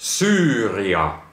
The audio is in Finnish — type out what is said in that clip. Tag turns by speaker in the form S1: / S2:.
S1: Syyria.